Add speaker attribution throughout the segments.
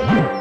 Speaker 1: you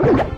Speaker 1: Okay.